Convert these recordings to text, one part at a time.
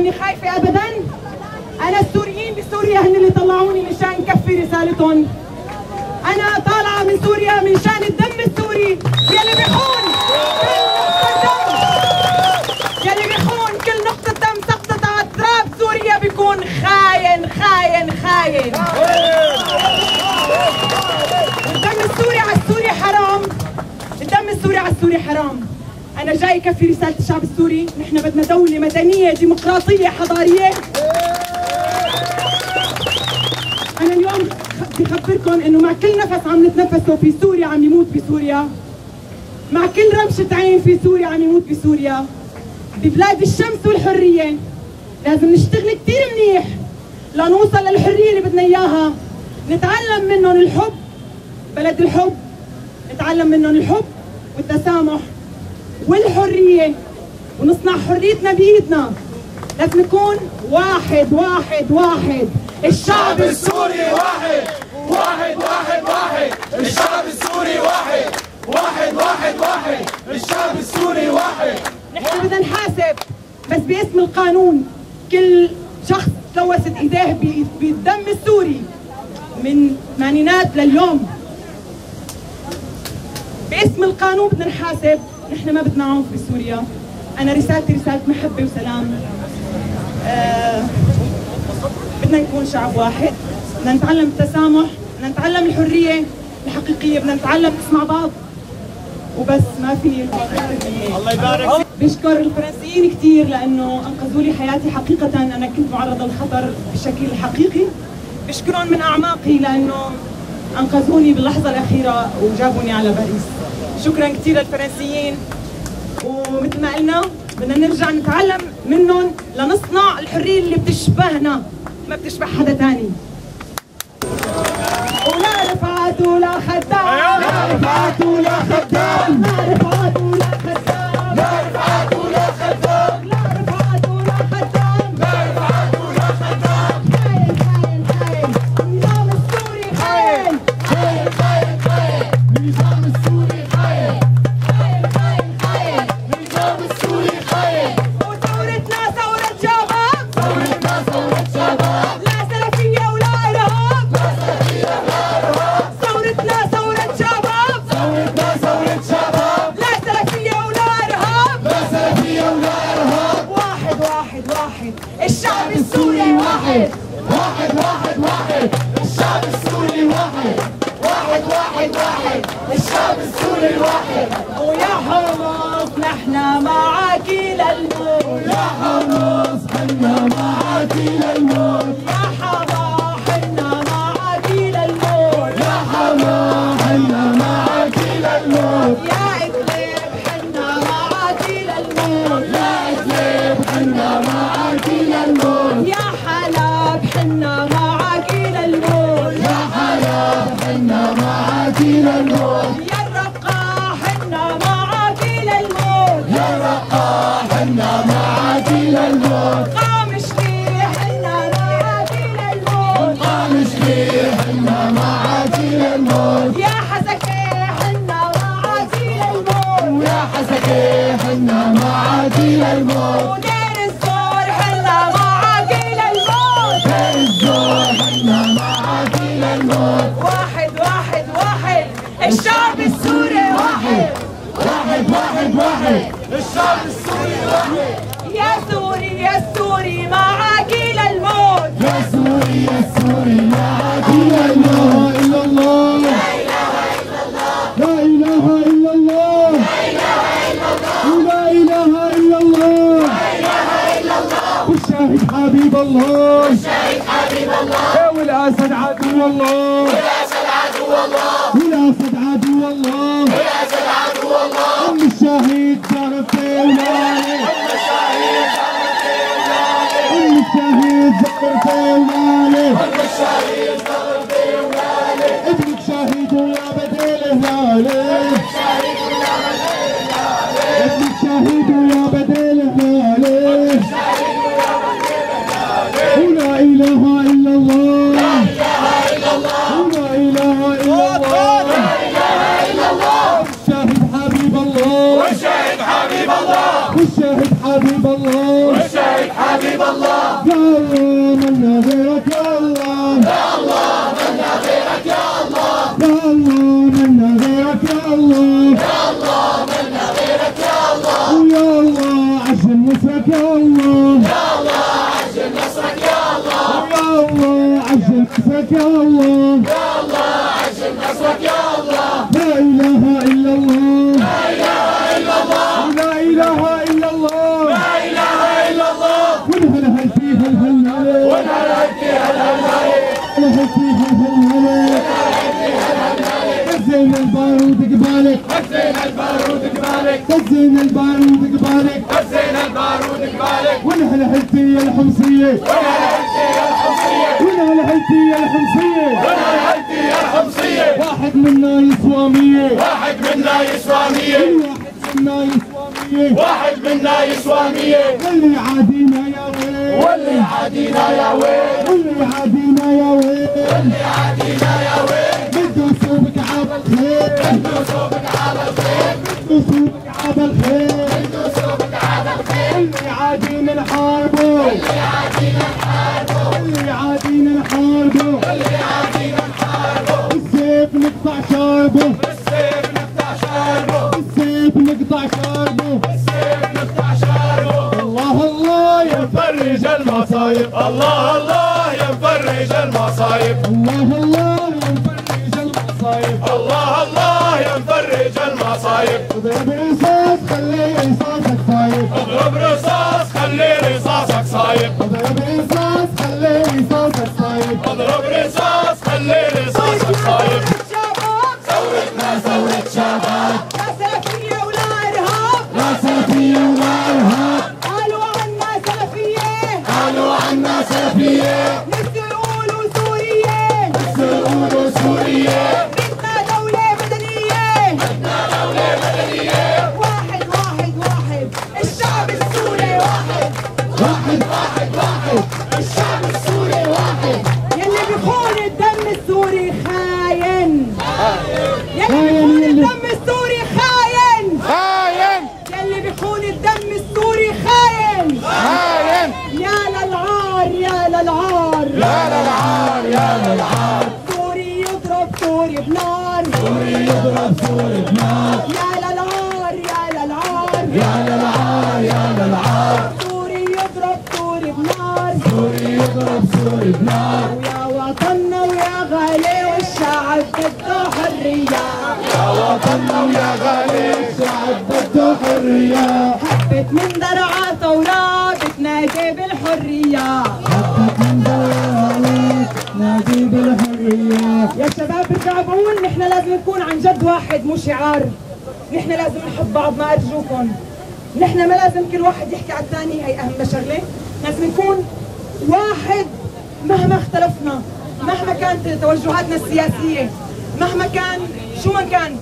لاني خايفة ابدا. أنا السوريين بسوريا هن اللي طلعوني مشان كفي رسالتهم. أنا طالعة من سوريا من شأن الدم السوري. يلي بيخون يلي بيخون كل نقطة دم سقطت على تراب سوريا بيكون خاين خاين خاين. الدم السوري على السوري حرام. الدم السوري على السوري حرام. أنا جاي كفي رسالة الشعب السوري. نحن بدنا دولة مدنية ديمقراطية حضارية. أنا اليوم بدي أخبركم إنه مع كل نفس عم نتنفسه في سوريا عم يموت بسوريا. مع كل رمشة عين في سوريا عم يموت بسوريا. ببلاد الشمس والحرية. لازم نشتغل كثير منيح لنوصل للحرية اللي بدنا إياها. نتعلم منهم الحب. بلد الحب. نتعلم منهم الحب والتسامح. والحرية ونصنع حريتنا بإيدنا. لازم نكون واحد واحد واحد. الشعب السوري واحد. واحد واحد واحد. الشعب السوري واحد. واحد واحد واحد. الشعب السوري واحد. نحن بدنا نحاسب بس باسم القانون. كل شخص لوثت إيديه بالدم السوري. من الثمانينات لليوم. باسم القانون بدنا نحاسب. نحن ما بدنا عنف بسوريا أنا رسالتي رسالة محبة وسلام. آه بدنا نكون شعب واحد. بدنا نتعلم التسامح بدنا نتعلم الحرية الحقيقية بدنا نتعلم نسمع بعض. وبس ما في الله يبارك. بشكر الفرنسيين كثير لأنه أنقذوا لي حياتي حقيقة. أنا كنت معرضه للخطر بشكل حقيقي. بشكرهم من أعماقي لأنه أنقذوني باللحظة الأخيرة وجابوني على باريس. شكرا كثير للفرنسيين. ومثل ما قلنا بدنا نرجع نتعلم منهم لنصنع الحرية اللي بتشبهنا ما بتشبه حدا ثاني ولا رفعت ولا خدام. لا رفعت ولا خدام. لا رفعت ولا خدام. لا رفعت السوري حنا معاك للموت قامش ليه حنا معك للموت قامش ليه حنا معاك للموت يا حسكي حنا معك للموت يا حسكي حنا معاك للموت ودير الزور حنا معك للموت دير الزور حنا معاك للموت واحد واحد واحد. الشعب السوري والشاهد حبيب الله. والشاهد حبيب الله. والاسد عدو الله. والاسد عدو الله. والاسد عدو الله. والاسد عدو الله. أم الشهيد زغرت ولالي أم الشهيد زغرت ولالي ابنك نصرك يا الله يا الله عجل نصرك يا الله يا الله عجل نصرك يا الله يا الله عجل نصرك يا الله لا اله الا الله لا اله الا الله لا اله الا الله لا اله الا الله ونهلهل فيها الهلالة ونهلهل فيها الهلالة ونهلهل فيها الهلالة هزينا البارود قبالك هزينا البارود قبالك هزينا البارود قبالك هزينا البارود قبالك فيها الحمصية. ونهلك فيها الحمصية. ونهلهل فيها الحمصية واحد منا يسوى مية. واحد منا يسوى مية. واحد منا يسوى مية واحد منا يسوى مية واللي عادينا يا ويل. واللي عادينا يا ويل. واللي عادينا يا ويل. واللي عادينا يا ويل. بده يصوبك عاب الخير. بده صوبك على الخير. بده يصوبك عاب الخير. نحاربه اللي عادينا نحاربه اللي عادينا نحاربه بالسيف نقطع شاربه بالسيف نقطع شاربه بالسيف نقطع شاربه بالسيف نقطع شاربه الله الله يا مفرج المصايب. الله الله يا مفرج المصايب. الله الله يا مفرج المصايب الله الله يا مفرج المصايب اضرب رصاص خلي رصاصك طايب اضرب رصاص يا للعار سوري يضرب سوري بنار سوري يضرب سوري بنار يا للعار يا للعار يا للعار يا للعار سوري يضرب سوري بنار سوري يضرب سوري بنار ويا وطننا ويا غالي والشعب بده حرية يا وطننا ويا غالي الشعب بده حرية حبت من يا شباب برجع بقول نحن لازم نكون عن جد واحد مو شعار. نحن لازم نحب بعض ما أرجوكم. نحن ما لازم كل واحد يحكي على الثاني هي أهم شغلة. لازم نكون واحد مهما اختلفنا مهما كانت توجهاتنا السياسية مهما كان شو ما كان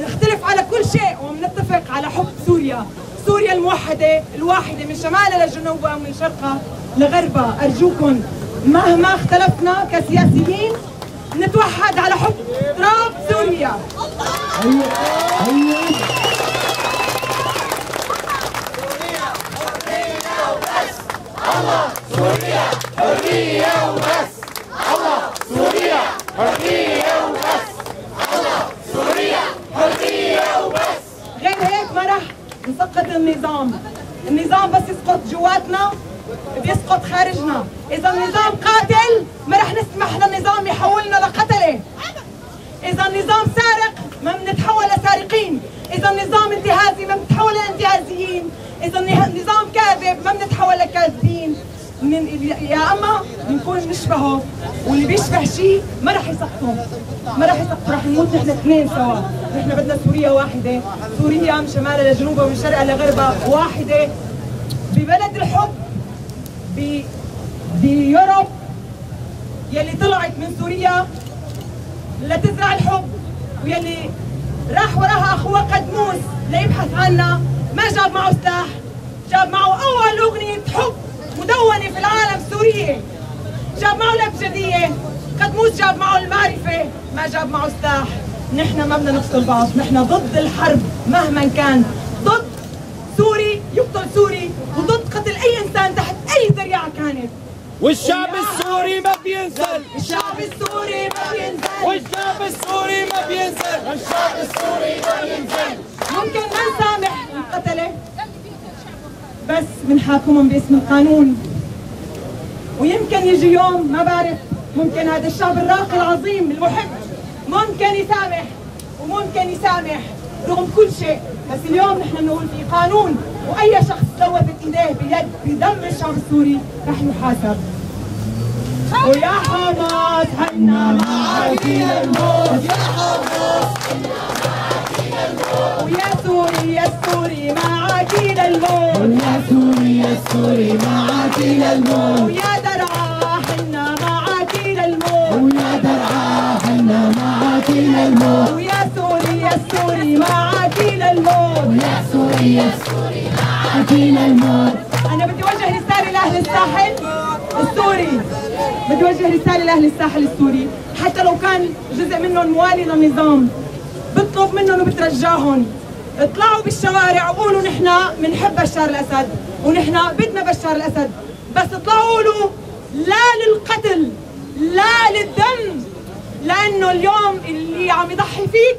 نختلف على كل شيء ونتفق على حب سوريا. سوريا الموحدة الواحدة من شمالها لجنوبها ومن شرقها لغربها. أرجوكم مهما اختلفنا كسياسيين نتوحد على حب تراب سوريا أيوة سوريا حرية وبس الله سوريا حرية وبس الله سوريا حرية وبس غير هيك ما رح نسقط النظام. النظام بس يسقط جواتنا بيسقط خارجنا. إذا النظام قاتل ما رح نسمح للنظام يحولنا لقتلة. إذا النظام سارق ما بنتحول لسارقين. إذا النظام انتهازي ما بنتحول لانتهازيين. إذا النظام كاذب ما بنتحول لكاذبين. من يا أما بنكون نشبهه واللي بيشبه شيء ما رح يسقطه. ما رح يسقطه رح نموت نحن اثنين سوا. نحن بدنا سوريا واحدة. سوريا من شمالها لجنوبها ومن شرقها لغربها واحدة. ببلد الحب بيوروب يلي طلعت من سوريا لتزرع الحب ويلي راح وراها اخوها قدموس ليبحث عنها ما جاب معه سلاح جاب معه أول أغنية حب مدونة في العالم سوريه جاب معه الابجديه قدموس جاب معه المعرفة ما جاب معه سلاح. نحن ما بدنا نقتل بعض نحن ضد الحرب مهما كان. ضد سوري يقتل سوري والشعب السوري ما بينذل. الشعب السوري ما بينذل. والشعب السوري ما بينذل. والشعب السوري ما بينذل. ممكن ما نسامح القتلة بس بنحاكمهم باسم القانون. ويمكن يجي يوم ما بعرف. ممكن هذا الشعب الراقي العظيم المحب ممكن يسامح. وممكن يسامح رغم كل شيء. بس اليوم نحن نقول في قانون وأي شخص لوثت ايديه بيد بدم الشعب السوري رح يحاسب ويا حماة حنا معك للموت يا ويا سوري يا سوري معك للموت يا سوري يا سوري معك للموت ويا درعا حنا معك للموت ويا درعا حنا معك للموت ويا سوري يا سوري معك للموت يا سوري يا سوري. معك للموت أنا بدي اوجه رسالة لأهل الساحل السوري. بدي اوجه رسالة لأهل الساحل السوري. حتى لو كان جزء منهم موالي للنظام بطلب منهم وبترجاهم اطلعوا بالشوارع وقولوا نحن بنحب بشار الأسد ونحن بدنا بشار الأسد. بس اطلعوا قولوا لا للقتل لا للدم لأنه اليوم اللي عم يضحي فيك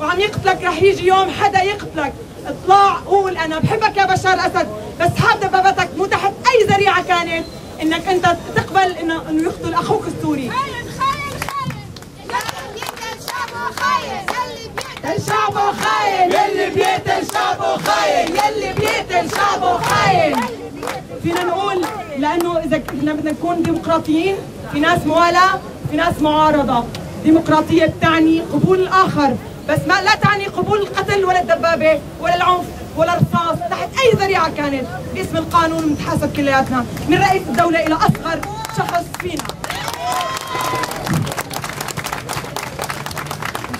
وعم يقتلك رح يجي يوم حدا يقتلك. اطلع قول أنا بحبك يا بشار الاسد بس هاب دبابتك مو تحت اي ذريعة كانت. انك انت تقبل انه إنه يقتل أخوك السوري. خاين خاين خاين. يلي بيقتل شعبه خاين. يلي بيقتل شعبه خاين. يلي بيقتل شعبه خاين. يلي بيقتل شعبه خاين. فينا نقول لأنه إذا كنا بدنا نكون ديمقراطيين في ناس موالاة في ناس معارضة. ديمقراطية بتعني قبول الآخر بس ما لا تعني قبول الدبابه ولا العنف ولا الرصاص تحت أي ذريعة كانت. باسم القانون بنتحاسب كلياتنا. من رئيس الدولة إلى أصغر شخص فينا.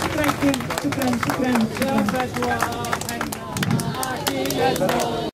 شكرا كثير شكرا شكرا, شكرا.